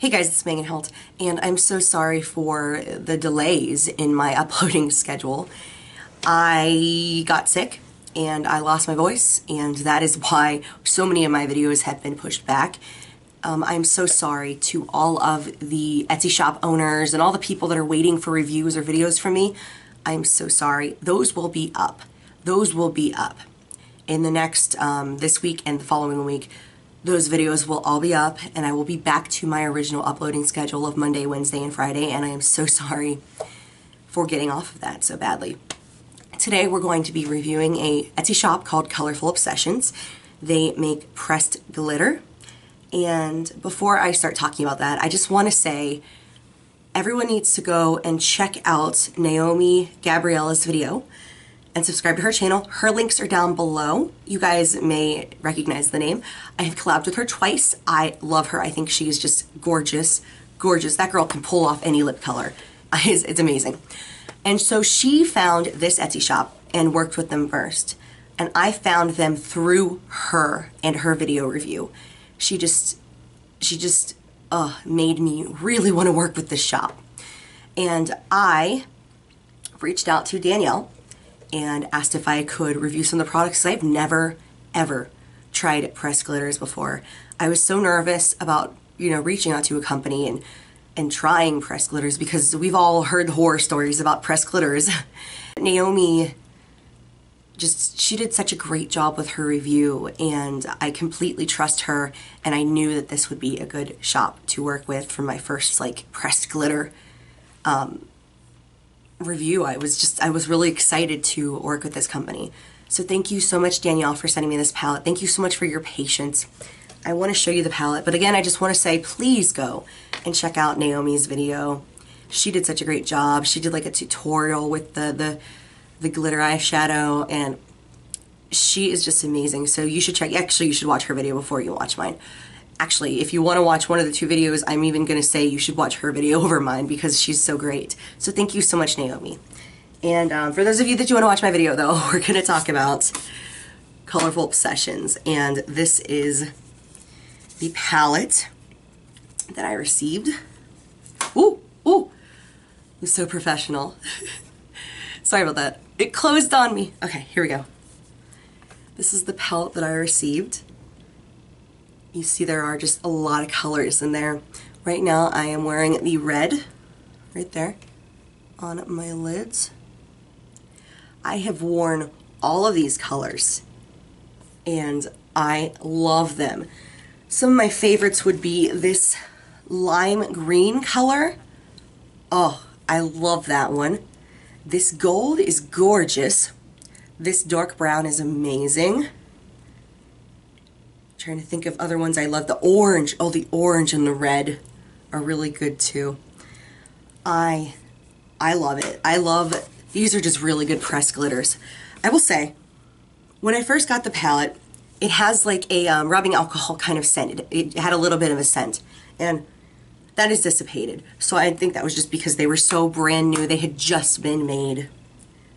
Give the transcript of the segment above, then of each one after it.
Hey guys, it's Megan Hilt, and I'm so sorry for the delays in my uploading schedule. I got sick and I lost my voice, and that is why so many of my videos have been pushed back. Um, I'm so sorry to all of the Etsy shop owners and all the people that are waiting for reviews or videos from me. I'm so sorry. Those will be up. Those will be up in the next, um, this week and the following week those videos will all be up and I will be back to my original uploading schedule of Monday, Wednesday, and Friday and I am so sorry for getting off of that so badly. Today we're going to be reviewing a Etsy shop called Colorful Obsessions. They make pressed glitter and before I start talking about that I just want to say everyone needs to go and check out Naomi Gabriella's video and subscribe to her channel. Her links are down below. You guys may recognize the name. I have collabed with her twice. I love her. I think she is just gorgeous, gorgeous. That girl can pull off any lip color. It's, it's amazing. And so she found this Etsy shop and worked with them first. And I found them through her and her video review. She just, she just uh, made me really want to work with this shop. And I reached out to Danielle and asked if I could review some of the products I've never ever tried pressed glitters before. I was so nervous about, you know, reaching out to a company and and trying pressed glitters because we've all heard horror stories about pressed glitters. Naomi just she did such a great job with her review and I completely trust her and I knew that this would be a good shop to work with for my first like pressed glitter um, review. I was just, I was really excited to work with this company. So thank you so much, Danielle, for sending me this palette. Thank you so much for your patience. I want to show you the palette, but again, I just want to say, please go and check out Naomi's video. She did such a great job. She did like a tutorial with the, the, the glitter eyeshadow, and she is just amazing. So you should check, actually, you should watch her video before you watch mine actually, if you want to watch one of the two videos, I'm even going to say you should watch her video over mine because she's so great. So thank you so much, Naomi. And um, for those of you that do want to watch my video, though, we're going to talk about Colorful Obsessions. And this is the palette that I received. Ooh, ooh, I'm so professional. Sorry about that. It closed on me. Okay, here we go. This is the palette that I received you see there are just a lot of colors in there. Right now I am wearing the red right there on my lids. I have worn all of these colors and I love them. Some of my favorites would be this lime green color. Oh, I love that one. This gold is gorgeous. This dark brown is amazing trying to think of other ones I love. The orange, oh, the orange and the red are really good too. I, I love it. I love, these are just really good pressed glitters. I will say, when I first got the palette, it has like a um, rubbing alcohol kind of scent. It, it had a little bit of a scent. And that is dissipated. So I think that was just because they were so brand new. They had just been made.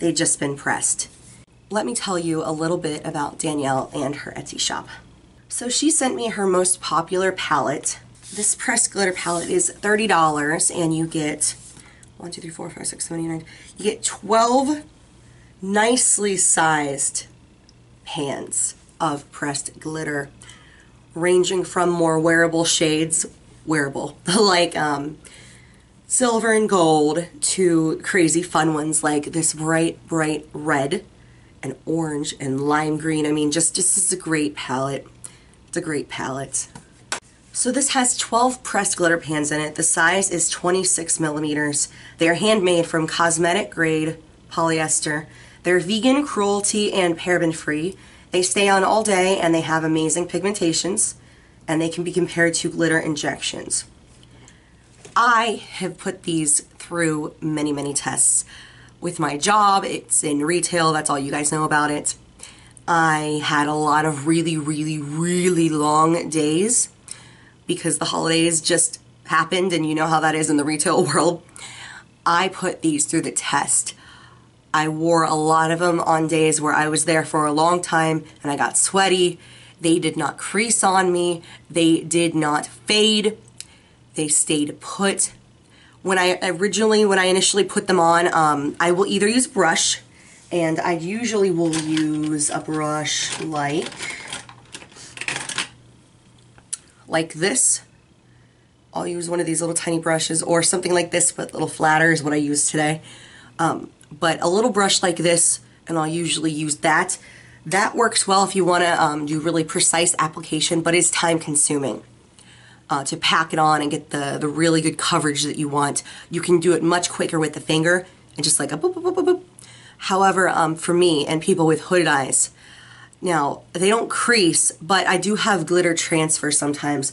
They had just been pressed. Let me tell you a little bit about Danielle and her Etsy shop. So she sent me her most popular palette. This pressed glitter palette is $30 and you get 1, 2, 3, 4, 5, 6, 7, 8, 9. You get 12 nicely sized pans of pressed glitter ranging from more wearable shades, wearable, like um, silver and gold to crazy fun ones like this bright, bright red and orange and lime green. I mean, just, just this is a great palette. It's a great palette. So this has 12 pressed glitter pans in it. The size is 26 millimeters. They are handmade from cosmetic grade polyester. They're vegan, cruelty, and paraben free. They stay on all day and they have amazing pigmentations and they can be compared to glitter injections. I have put these through many, many tests. With my job, it's in retail, that's all you guys know about it. I had a lot of really, really, really long days because the holidays just happened and you know how that is in the retail world. I put these through the test. I wore a lot of them on days where I was there for a long time and I got sweaty. They did not crease on me. They did not fade. They stayed put. When I originally, when I initially put them on, um, I will either use brush, and I usually will use a brush like, like this. I'll use one of these little tiny brushes or something like this, but little flatter is what I use today. Um, but a little brush like this, and I'll usually use that. That works well if you want to um, do really precise application, but it's time consuming. Uh, to pack it on and get the, the really good coverage that you want. You can do it much quicker with the finger and just like a boop, boop, boop, boop, boop. However, um, for me and people with hooded eyes, now they don't crease, but I do have glitter transfer sometimes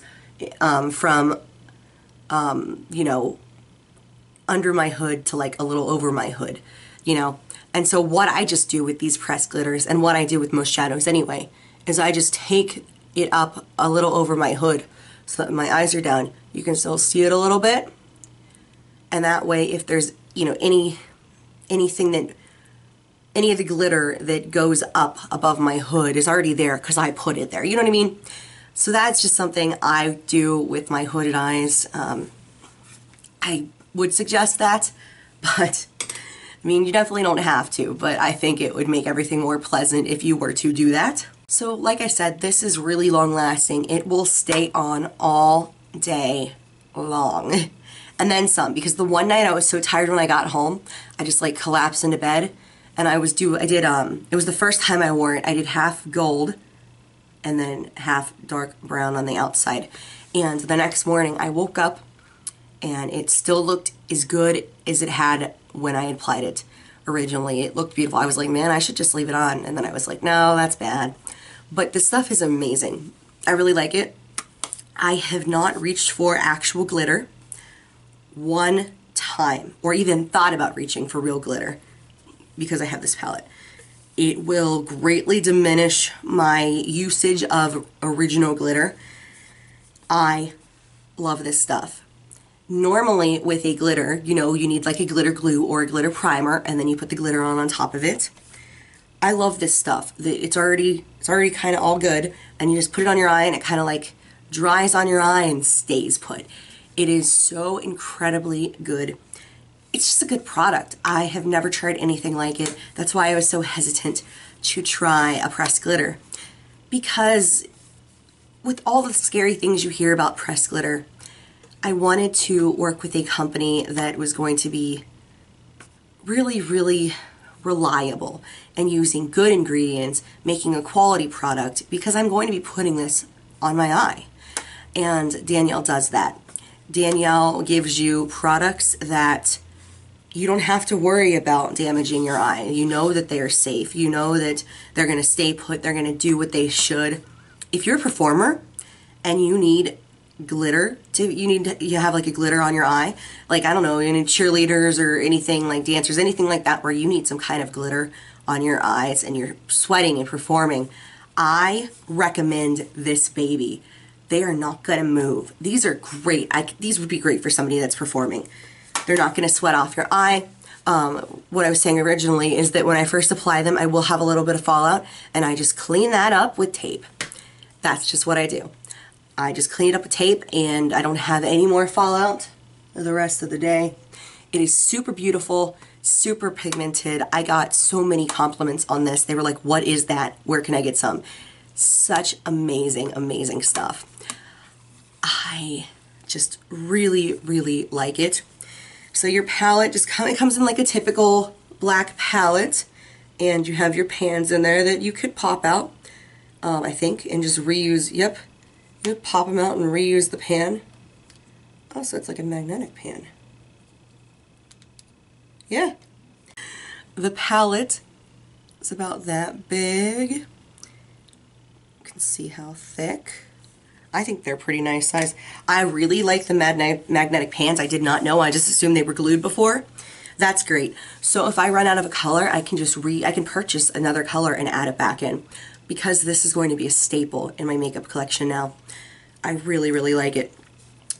um, from, um, you know, under my hood to like a little over my hood, you know. And so what I just do with these pressed glitters and what I do with most shadows anyway is I just take it up a little over my hood so that my eyes are down. You can still see it a little bit. And that way if there's, you know, any anything that any of the glitter that goes up above my hood is already there because I put it there. You know what I mean? So that's just something I do with my hooded eyes. Um, I would suggest that, but I mean, you definitely don't have to, but I think it would make everything more pleasant if you were to do that. So like I said, this is really long lasting. It will stay on all day long. And then some, because the one night I was so tired when I got home, I just like collapsed into bed and I was do I did um it was the first time I wore it. I did half gold and then half dark brown on the outside. And the next morning I woke up and it still looked as good as it had when I applied it originally. It looked beautiful. I was like, man, I should just leave it on. And then I was like, no, that's bad. But the stuff is amazing. I really like it. I have not reached for actual glitter one time or even thought about reaching for real glitter because I have this palette. It will greatly diminish my usage of original glitter. I love this stuff. Normally with a glitter, you know, you need like a glitter glue or a glitter primer and then you put the glitter on on top of it. I love this stuff. It's already it's already kind of all good and you just put it on your eye and it kind of like dries on your eye and stays put. It is so incredibly good. It's just a good product. I have never tried anything like it. That's why I was so hesitant to try a pressed glitter. Because with all the scary things you hear about pressed glitter, I wanted to work with a company that was going to be really, really reliable and using good ingredients, making a quality product because I'm going to be putting this on my eye. And Danielle does that. Danielle gives you products that you don't have to worry about damaging your eye. You know that they are safe. You know that they're going to stay put. They're going to do what they should. If you're a performer and you need glitter to you need to you have like a glitter on your eye like i don't know any cheerleaders or anything like dancers anything like that where you need some kind of glitter on your eyes and you're sweating and performing i recommend this baby they are not going to move these are great I, these would be great for somebody that's performing they're not going to sweat off your eye um, what I was saying originally is that when I first apply them, I will have a little bit of fallout, and I just clean that up with tape. That's just what I do. I just clean it up with tape and I don't have any more fallout the rest of the day. It is super beautiful, super pigmented. I got so many compliments on this. They were like, what is that? Where can I get some? Such amazing, amazing stuff. I just really, really like it. So your palette just kind of comes in like a typical black palette and you have your pans in there that you could pop out, um, I think, and just reuse. Yep, you pop them out and reuse the pan. Oh, so it's like a magnetic pan. Yeah. The palette is about that big. You can see how thick. I think they're pretty nice size. I really like the magnetic pans. I did not know. I just assumed they were glued before. That's great. So if I run out of a color, I can just re I can purchase another color and add it back in because this is going to be a staple in my makeup collection now. I really, really like it.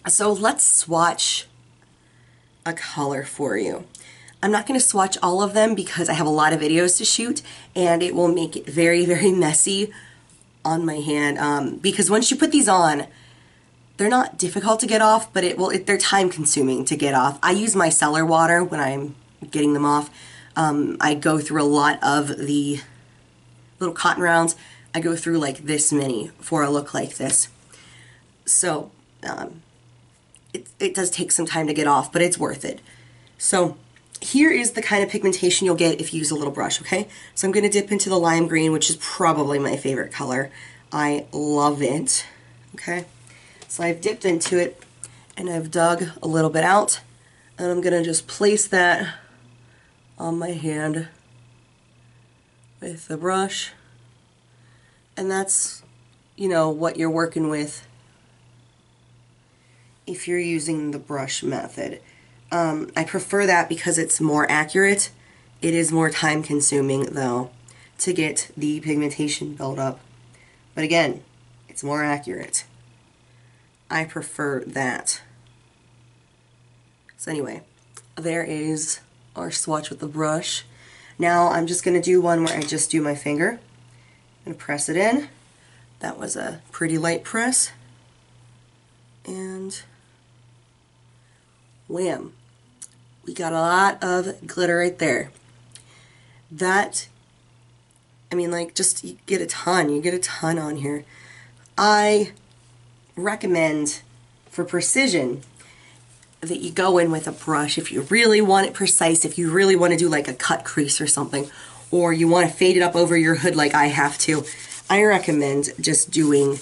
So let's swatch a color for you. I'm not going to swatch all of them because I have a lot of videos to shoot and it will make it very, very messy on my hand um, because once you put these on, they're not difficult to get off, but it well, it, they're time consuming to get off. I use my cellar water when I'm getting them off. Um, I go through a lot of the little cotton rounds. I go through like this many for a look like this. So um, it, it does take some time to get off, but it's worth it. So here is the kind of pigmentation you'll get if you use a little brush, okay? So I'm going to dip into the lime green, which is probably my favorite color. I love it, okay? So I've dipped into it and I've dug a little bit out and I'm going to just place that on my hand with the brush and that's you know what you're working with if you're using the brush method. Um, I prefer that because it's more accurate. It is more time consuming though to get the pigmentation build up. But again, it's more accurate. I prefer that. So anyway, there is our swatch with the brush. Now I'm just going to do one where I just do my finger and press it in. That was a pretty light press. And wham we got a lot of glitter right there. That, I mean, like, just you get a ton. You get a ton on here. I recommend for precision that you go in with a brush if you really want it precise, if you really want to do like a cut crease or something, or you want to fade it up over your hood like I have to. I recommend just doing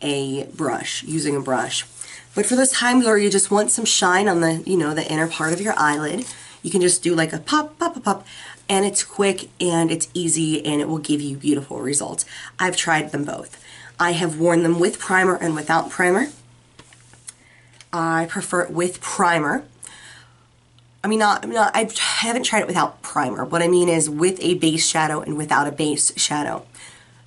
a brush, using a brush. But for those times where you just want some shine on the, you know, the inner part of your eyelid, you can just do like a pop, pop, pop, pop, and it's quick and it's easy and it will give you beautiful results. I've tried them both. I have worn them with primer and without primer. I prefer it with primer. I mean, not, not, I haven't tried it without primer. What I mean is with a base shadow and without a base shadow.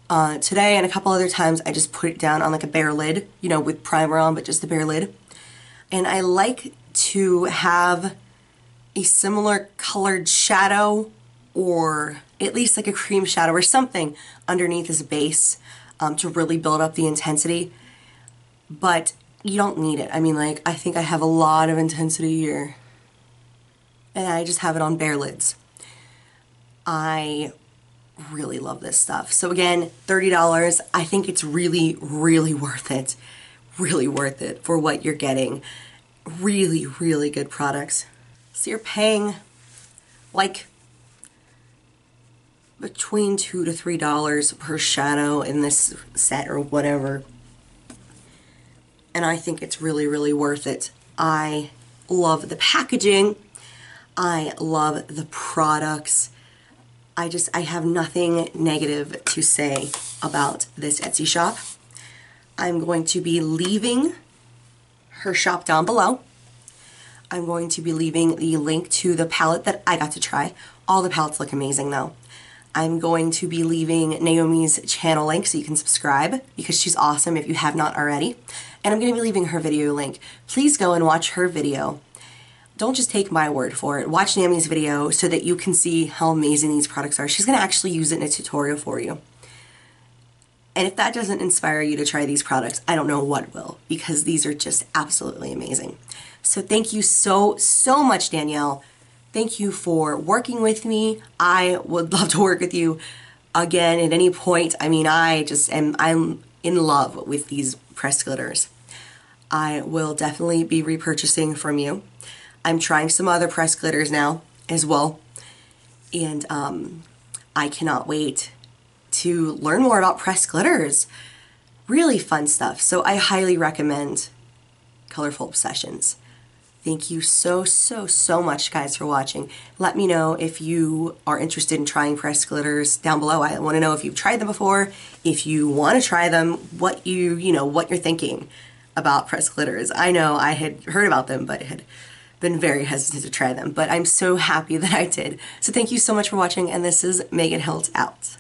Uh, today and a couple other times I just put it down on like a bare lid, you know, with primer on, but just the bare lid. And I like to have a similar colored shadow or at least like a cream shadow or something underneath as a base um, to really build up the intensity. But you don't need it. I mean, like, I think I have a lot of intensity here. And I just have it on bare lids. I really love this stuff. So again, $30. I think it's really, really worth it. Really worth it for what you're getting. Really, really good products. So you're paying like between two to three dollars per shadow in this set or whatever. And I think it's really, really worth it. I love the packaging. I love the products. I just, I have nothing negative to say about this Etsy shop. I'm going to be leaving her shop down below. I'm going to be leaving the link to the palette that I got to try. All the palettes look amazing though. I'm going to be leaving Naomi's channel link so you can subscribe because she's awesome if you have not already. And I'm going to be leaving her video link. Please go and watch her video don't just take my word for it. Watch Naomi's video so that you can see how amazing these products are. She's going to actually use it in a tutorial for you. And if that doesn't inspire you to try these products, I don't know what will, because these are just absolutely amazing. So thank you so, so much, Danielle. Thank you for working with me. I would love to work with you again at any point. I mean, I just am, I'm in love with these press glitters. I will definitely be repurchasing from you. I'm trying some other press glitters now as well. And um, I cannot wait to learn more about press glitters. Really fun stuff. So I highly recommend Colorful Obsessions. Thank you so, so, so much, guys, for watching. Let me know if you are interested in trying press glitters down below. I want to know if you've tried them before, if you want to try them, what you, you know, what you're thinking about press glitters. I know I had heard about them, but had been very hesitant to try them, but I'm so happy that I did. So thank you so much for watching, and this is Megan Hilt out.